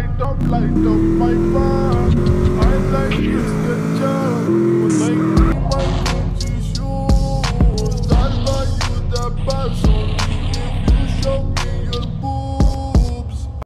light up, light up my.